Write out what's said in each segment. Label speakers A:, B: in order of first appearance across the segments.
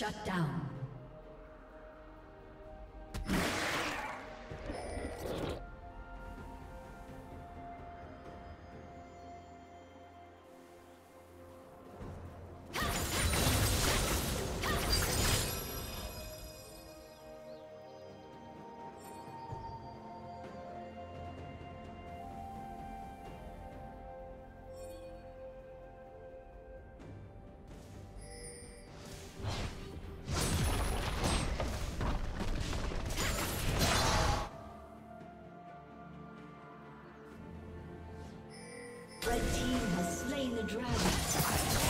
A: Shut down. Dragon.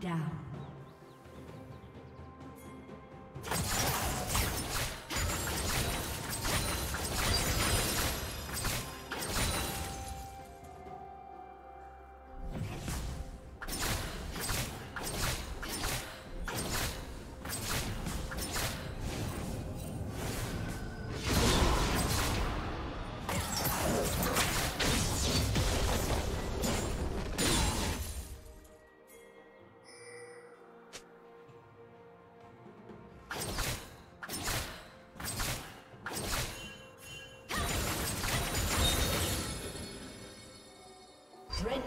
A: Down.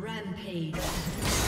A: Rampage.